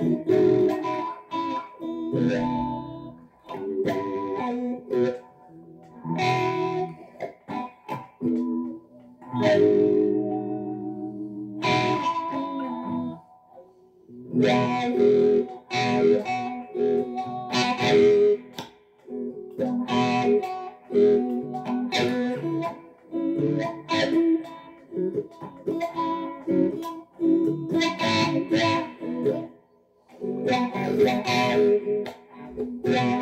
Yeah. Yeah.